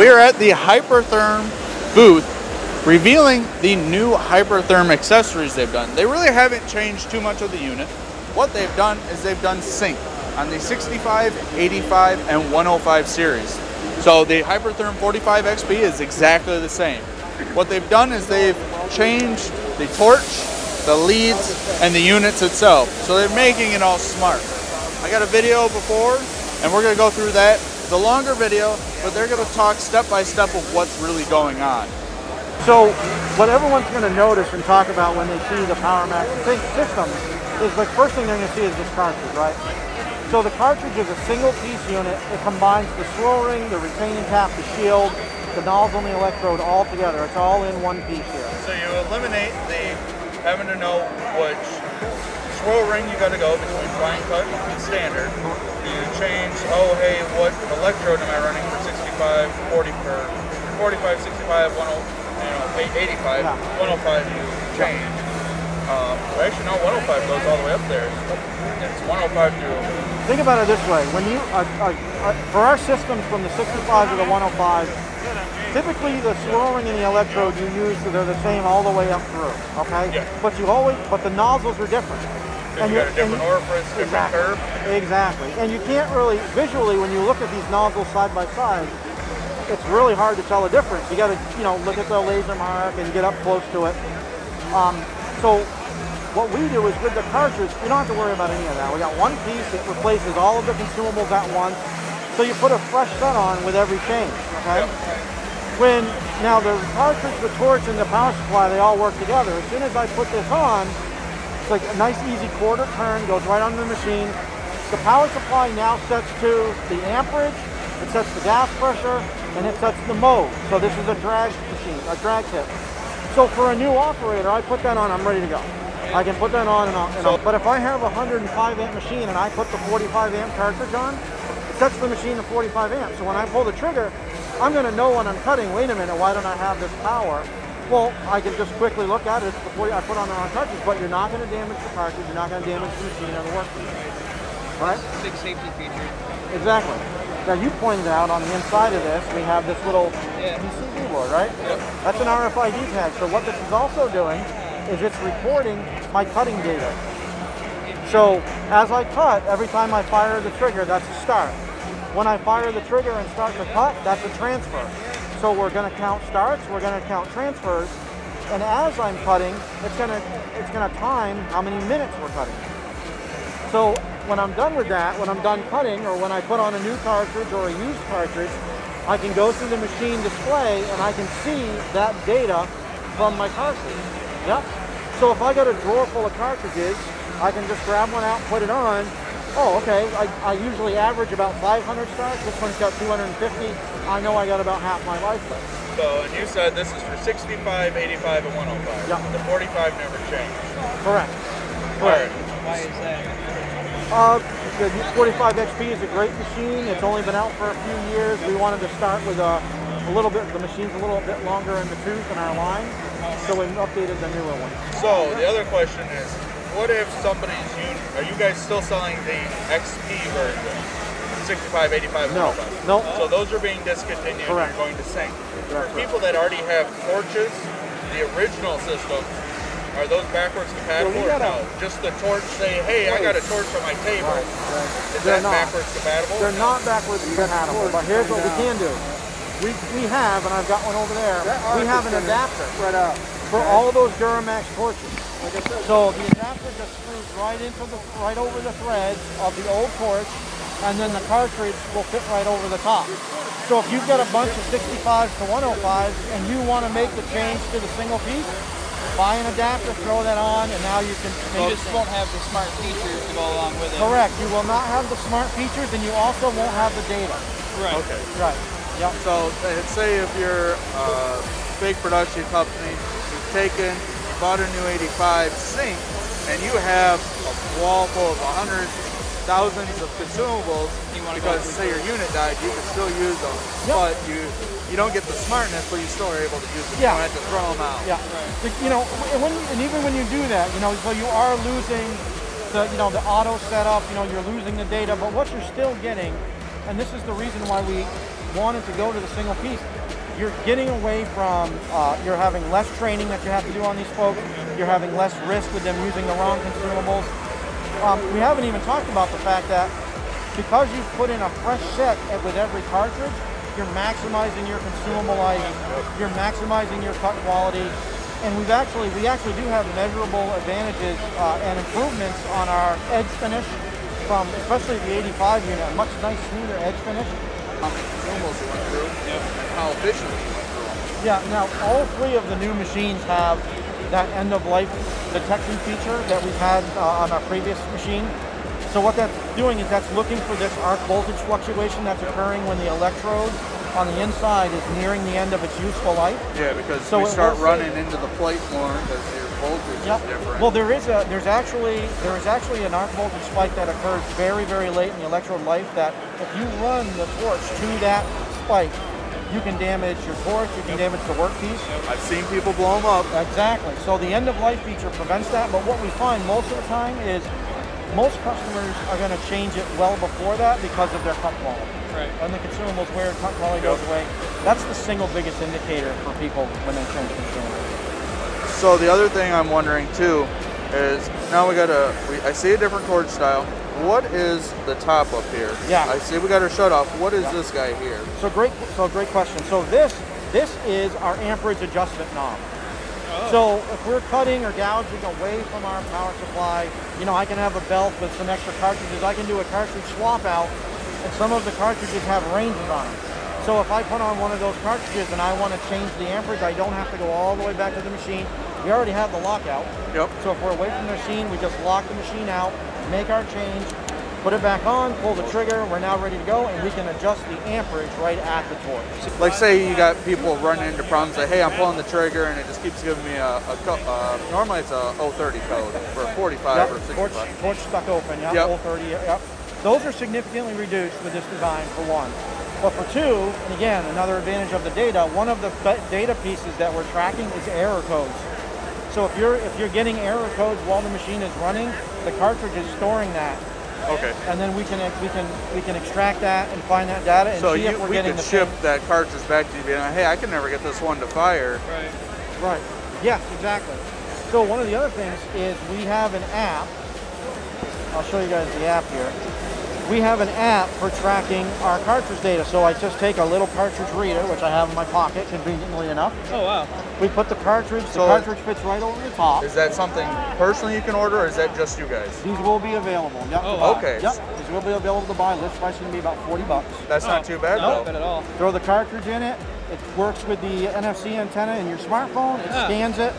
We are at the Hypertherm booth revealing the new Hypertherm accessories they've done. They really haven't changed too much of the unit. What they've done is they've done sync on the 65, 85, and 105 series. So the Hypertherm 45 XP is exactly the same. What they've done is they've changed the torch, the leads, and the units itself. So they're making it all smart. I got a video before, and we're gonna go through that. It's a longer video, but they're gonna talk step by step of what's really going on. So what everyone's going to notice and talk about when they see the PowerMax system is the first thing they're going to see is this cartridge, right? So the cartridge is a single piece unit. It combines the swirl ring, the retaining cap, the shield, the nozzle and the electrode all together. It's all in one piece here. So you eliminate the having to know which swirl ring you got to go between flying cut and standard. You change, oh hey, what electrode am I running for 65, 40 per 45, 65, 10, you know, 85, yeah. 105 you change. Um, actually, no, 105 goes all the way up there. It's 105 through. Think about it this way: when you uh, uh, uh, for our systems from the 65 to the 105, typically the swirl ring and the electrode you use they're the same all the way up through. Okay. Yeah. But you always, but the nozzles are different. And you got a different orifice, different exactly, curve. Exactly. And you can't really visually when you look at these nozzles side by side it's really hard to tell the difference. You got to, you know, look at the laser mark and get up close to it. Um, so what we do is with the cartridge, you don't have to worry about any of that. We got one piece, it replaces all of the consumables at once. So you put a fresh set on with every change, okay? Yep. When, now the cartridge, the torch, and the power supply, they all work together. As soon as I put this on, it's like a nice easy quarter turn, goes right on the machine. The power supply now sets to the amperage, it sets the gas pressure, and it sets the mode. So this is a drag machine, a drag tip. So for a new operator, I put that on, I'm ready to go. I can put that on and on. But if I have a 105 amp machine and I put the 45 amp cartridge on, it sets the machine to 45 amps. So when I pull the trigger, I'm going to know when I'm cutting, wait a minute, why don't I have this power? Well, I can just quickly look at it before I put on the wrong cartridge, but you're not going to damage the cartridge, you're not going to damage the machine or the workpiece. Right? Big safety feature. Exactly. Now you pointed out on the inside of this, we have this little yeah. PCB board, right? Yep. That's an RFID tag. So what this is also doing is it's recording my cutting data. So as I cut, every time I fire the trigger, that's a start. When I fire the trigger and start to cut, that's a transfer. So we're going to count starts, we're going to count transfers, and as I'm cutting, it's going to it's going to time how many minutes we're cutting. So when I'm done with that, when I'm done cutting or when I put on a new cartridge or a used cartridge, I can go through the machine display and I can see that data from my cartridge. Yep. So if I got a drawer full of cartridges, I can just grab one out, put it on. Oh, okay. I, I usually average about 500 starts. This one's got 250. I know I got about half my life left. So, and you said this is for 65, 85, and 105. Yeah. The 45 never changed. Correct. Correct. Why is that? Uh, the 45 XP is a great machine. It's only been out for a few years. We wanted to start with a, a little bit, the machine's a little bit longer in the tooth in our line, so we updated the newer one. So the other question is, what if somebody's, are you guys still selling the XP version? 65, 85, no, 105? No. So those are being discontinued Correct. and going to sync. For people that already have torches, the original system, are those backwards compatible well, or no? Just the torch say, hey, I got a torch on my table. Right, right. Is They're that not. backwards compatible? They're not backwards compatible, but here's what we can do. We, we have, and I've got one over there, we have an adapter spread out. for all those Duramax torches. So the adapter just screws right into the right over the threads of the old torch, and then the cartridge will fit right over the top. So if you've got a bunch of 65s to 105s and you want to make the change to the single piece, buy an adapter, throw that on, and now you can. You just won't have the smart features to go along with it. Correct. You will not have the smart features, and you also won't have the data. Right. Okay. Right. Yep. So say if you're a big production company, you've taken, you bought a new 85 SYNC and you have a wall full of 100 thousands of consumables because say your unit died, you can still use them, yep. but you you don't get the smartness, but you still are able to use them. Yeah. You don't have to throw them out. Yeah. Right. You know, when, and even when you do that, you know, so you are losing the, you know, the auto setup, you know, you're losing the data, but what you're still getting, and this is the reason why we wanted to go to the single piece, you're getting away from, uh, you're having less training that you have to do on these folks. You're having less risk with them using the wrong consumables. Um, we haven't even talked about the fact that because you've put in a fresh set with every cartridge, you're maximizing your consumable life, you're maximizing your cut quality, and we've actually we actually do have measurable advantages uh, and improvements on our edge finish from especially the 85 unit, a much nice smoother edge finish. How many consumables went through, and how efficiently you went through them. Yeah, now all three of the new machines have that end of life detection feature that we've had uh, on our previous machine. So what that's doing is that's looking for this arc voltage fluctuation that's occurring when the electrode on the inside is nearing the end of its useful life. Yeah, because So we it start will running into the plate more because your voltage Yep. is different. Well, there is a there's actually there is actually an arc voltage spike that occurs very very late in the electrode life. That if you run the torch to that spike, you can damage your torch, you can damage the workpiece. I've seen people blow them up. Exactly. So the end of life feature prevents that. But what we find most of the time is most customers are going to change it well before that because of their cut quality. Right. And the consumables wear where cut quality goes away. That's the single biggest indicator for people when they change consumables. So the other thing I'm wondering too is now we got a. We, I see a different torch style. What is the top up here? Yeah. I see we got our shut off. What is Yeah. this guy here? So great, so great question. So this this is our amperage adjustment knob. Oh. So if we're cutting or gouging away from our power supply, you know, I can have a belt with some extra cartridges. I can do a cartridge swap out, and some of the cartridges have ranges on them. So if I put on one of those cartridges and I want to change the amperage, I don't have to go all the way back to the machine. We already have the lockout. Yep. So if we're away from the machine, we just lock the machine out, make our change, put it back on, pull the trigger, we're now ready to go, and we can adjust the amperage right at the torch. Like say you got people running into problems like, hey, I'm pulling the trigger and it just keeps giving me a, a uh, normally it's a 030 code for 45 Yep, or torch, 65. torch stuck open, yeah, Yep. full 30, yep. Those are significantly reduced with this design for one. But for two, and again, another advantage of the data, one of the data pieces that we're tracking is error codes. So if you're if you're getting error codes while the machine is running, the cartridge is storing that, Okay. and then we can we can we can extract that and find that data and So see you, if we're we getting could the ship same- that cartridge back to you, being like, hey, I can never get this one to fire. Right. Right. Yes, exactly. So one of the other things is we have an app. I'll show you guys the app here. We have an app for tracking our cartridge data. So I just take a little cartridge reader, which I have in my pocket, conveniently enough. Oh wow. We put the cartridge. So- the cartridge fits right over the top. Is that something personally you can order, or is that just you guys? These will be available. Yep. Oh, okay. Yep. These will be available to buy. List price is going to be about 40 bucks. That's not Oh, too bad Not though. bad at all. Throw the cartridge in it. It works with the NFC antenna in your smartphone. It Ah. scans it,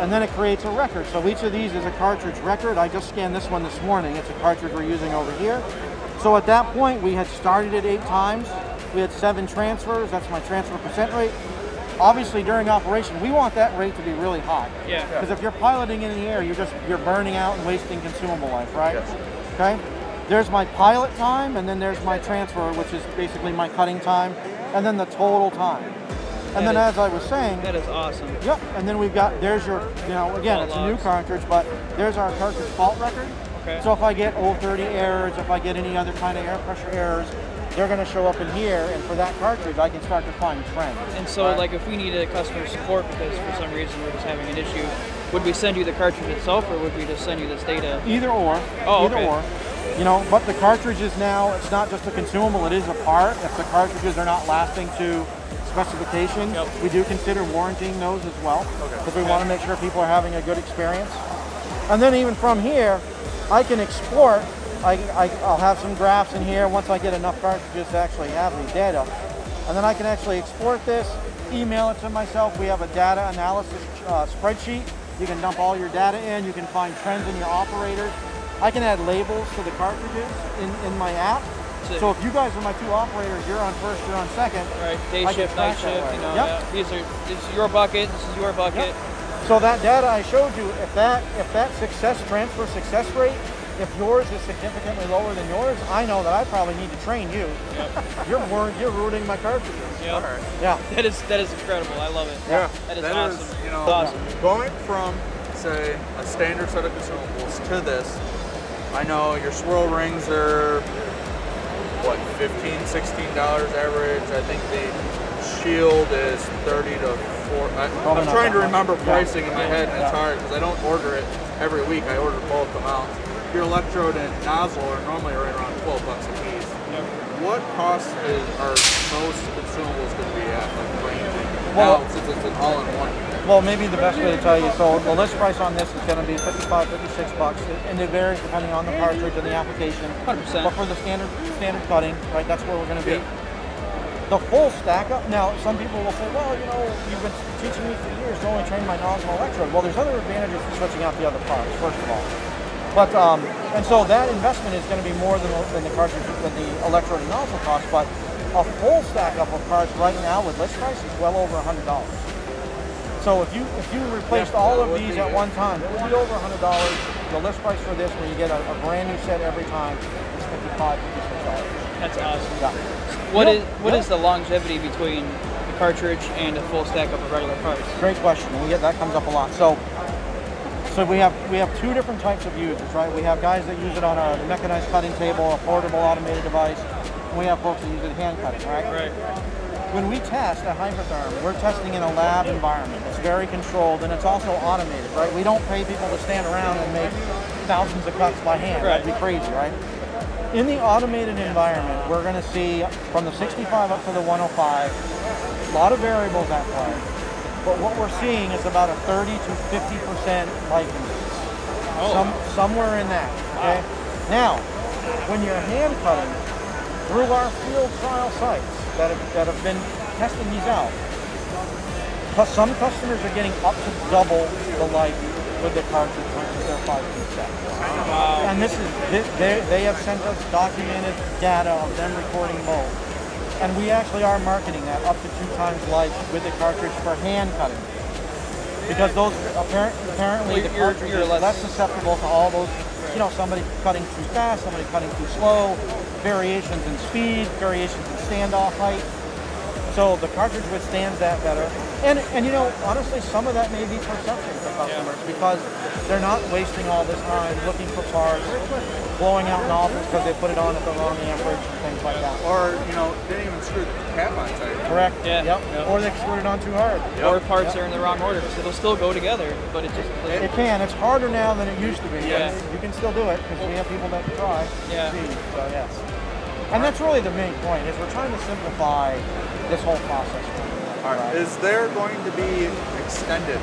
and then it creates a record. So each of these is a cartridge record. I just scanned this one this morning. It's a cartridge we're using over here. So at that point, we had started it eight times. We had seven transfers. That's my transfer percent rate. Obviously, during operation, we want that rate to be really high. Yeah. Because if you're piloting in the air, you're just you're burning out and wasting consumable life, right? Yes. Okay. There's my pilot time, and then there's my transfer, which is basically my cutting time, and then the total time. And then, That as I was saying, That is awesome. yep. And then we've got there's your, you know, again, Fault it's a new cartridge, but there's our cartridge fault record. Okay. So if I get 030 errors, if I get any other kind of air pressure errors, they're going to show up in here, and for that cartridge, I can start to find trends. And so, right? like, if we needed customer support because for some reason we're just having an issue, would we send you the cartridge itself, or would we just send you this data? Either or. Oh, either okay. or. You know, but the cartridge is now, it's not just a consumable, it is a part. If the cartridges are not lasting to specifications, Yep. we do consider warranting those as well. Okay. Because we want to make sure people are having a good experience. And then even from here, I can export. I, I, I'll have some graphs in here once I get enough cartridges to actually have the data. And then I can actually export this, email it to myself. We have a data analysis uh, spreadsheet. You can dump all your data in. You can find trends in your operators. I can add labels to the cartridges in, in my app. Sick. So if you guys are my two operators, you're on first, you're on second. Right, day I shift, night shift. You know, Yep. yeah. These are this is your bucket. This is your bucket. So that data I showed you, if that if that success transfer success rate, if yours is significantly lower than yours, I know that I probably need to train you. you're wor- you're ruining my cartridges. Yeah. All right. Yeah. That is that is incredible. I love it. Yeah, That is that awesome. is, you know, Awesome. going from say a standard set of consumables to this. I know your swirl rings are what 15 16 dollars average. I think the Shield is 30 to four. I, oh, I'm trying to that much. remember Yeah. pricing in my head, and it's hard because I don't order it every week. I order both amounts. Your electrode and nozzle are normally right around 12 bucks a piece. What cost is are most consumables going to be at, like ranging? Well- now, since it's an all-in-one unit. Well, maybe the best way to tell you, so the list price on this is going to be 55, 56 bucks, and it varies depending on the cartridge and the application. 100%. But for the standard standard cutting, right, that's where we're going to be. Yeah. The full stack up. Now, some people will say, well, you know, you've been teaching me for years to only train my nozzle electrode. Well, there's other advantages to switching out the other parts, first of all. But um, and so that investment is going to be more than, the- than the cartridge, than the electrode and nozzle cost. But a full stack up of parts right now with list price is well over hundred dollars. So if you if you replaced all of these at one time, it would be over hundred dollars. The list price for this, where you get a, a brand new set every time, is fifty-five, fifty-six dollars. That's awesome. Yeah. What Yeah, is what yeah. is the longevity between the cartridge and a full stack of regular parts? Great question. We get that comes up a lot. So, so we have we have two different types of users, right? We have guys that use it on a mechanized cutting table, a portable automated device. And we have folks that use it hand cutting, right? Right. When we test a hypertherm, we're testing in a lab environment. It's very controlled and it's also automated, right? We don't pay people to stand around and make thousands of cuts by hand. That'd be crazy, right? In the automated environment, we're going to see from the 65 up to the 105, a lot of variables at play. But what we're seeing is about a 30 to 50% life increase. Some, somewhere in that. Okay. Now, when you're hand cutting through our field trial sites that have, that have been testing these out, some customers are getting up to double the life with the cartridge versus their five piece set. Wow. And this is they, they, they have sent us documented data of them recording both. And we actually are marketing that up to two times life with the cartridge for hand cutting. Because those apparent, apparently Well, the cartridge is less- less susceptible to all those, you know, somebody cutting too fast, somebody cutting too slow, variations in speed, variations in standoff height. So the cartridge withstands that better. And and you know, honestly, some of that may be perception for customers because they're not wasting all this time looking for parts, blowing out nozzles because they put it on at the wrong amperage and things like that. Or, you know, they didn't even screw the cap on tight. Correct. Yeah. Yep. Yep. Or they screwed it on too hard. Or parts Yep. are in the wrong order, so it'll still go together, but it just It can. It's harder now than it used to be. but Yeah. You can still do it because we have people that try. Yeah. See, so yes. And that's really the main point is we're trying to simplify this whole process. All right. Is there going to be extended?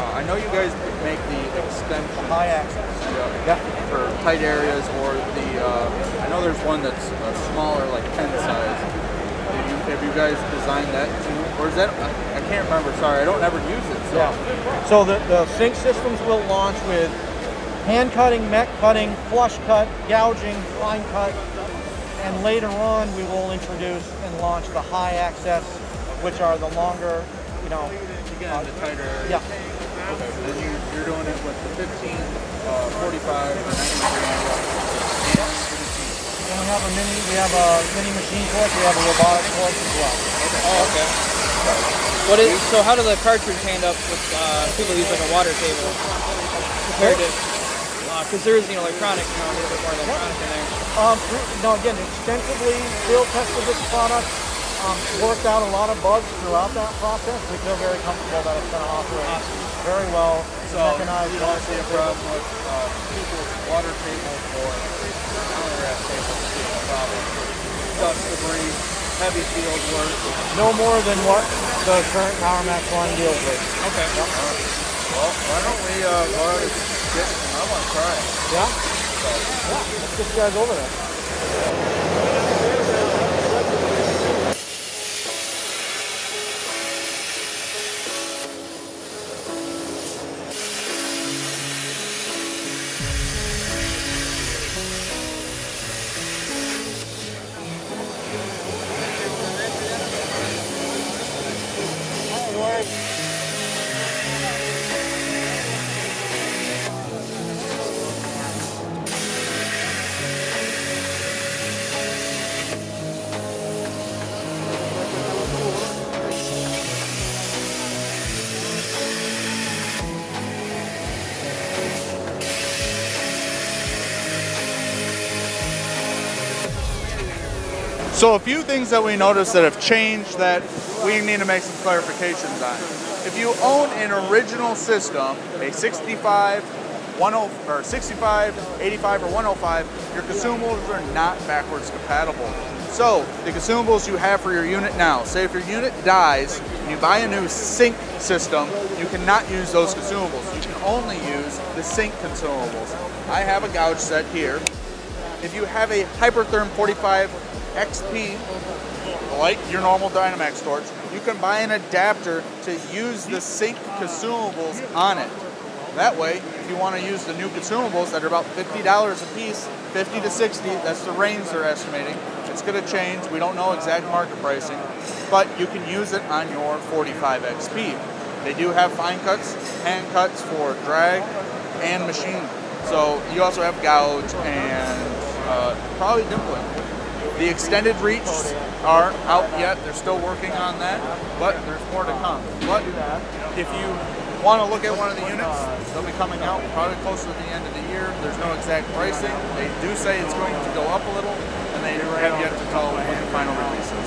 Uh, I know you guys make the extension HyAccess. yeah, for tight areas, or the. Uh, I know there's one that's uh, smaller, like pen size. Have you, have you guys designed that too, or is that? I, I can't remember. Sorry, I don't ever use it. So. Yeah. So the, the sync systems will launch with hand cutting, mech cutting, flush cut, gouging, fine cut, and later on we will introduce and launch the HyAccess, which are the longer, you know, Again, the tighter yeah. Okay. Then you, you're doing it with the 15, uh, 45, or 90 And we have a mini, we have a mini machine torch, we have a robotic torch as well. Oh, okay. What is so? How do the cartridge hand up with uh, people use like a water table compared to? Because there is you know electronic, you know, a little bit more electronic in there. Um, no, again, extensively field tested this product, um, worked out a lot of bugs throughout that process. We feel very comfortable that it's going to operate very well. So mechanized you don't see a problem with uh, people's water tables or telegraph tables being a problem. Dust, debris, heavy field work. No more than what the current Power Max line deals with. Okay. Well, why don't we uh, go ahead and get? I want to try it. Yeah? Yeah, let's get you guys over there. So a few things that we noticed that have changed that we need to make some clarifications on. If you own an original system, a 65, 10, or 65, 85, or 105, your consumables are not backwards compatible. So the consumables you have for your unit now, say if your unit dies and you buy a new SYNC system, you cannot use those consumables. You can only use the SYNC consumables. I have a gouge set here. If you have a Hypertherm 45 XP, like your normal Dynamax torch, you can buy an adapter to use the SYNC consumables on it. That way, if you want to use the new consumables that are about $50 a piece, 50 to 60, that's the range they're estimating. It's going to change. We don't know exact market pricing, but you can use it on your 45 XP. They do have fine cuts, hand cuts for drag and machine. So you also have gouge and uh, probably dimpling. The extended reaches aren't out yet. They're still working on that, but there's more to come. But if you want to look at one of the units, they'll be coming out probably close to the end of the year. There's no exact pricing. They do say it's going to go up a little, and they have yet to tell when the final release is.